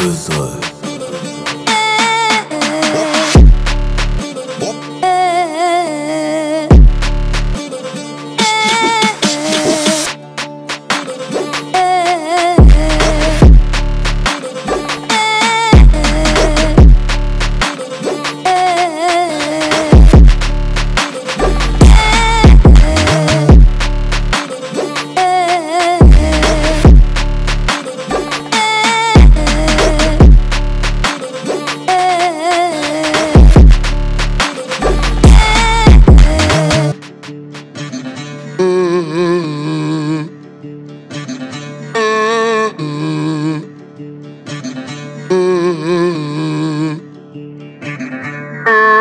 Episode. Bye.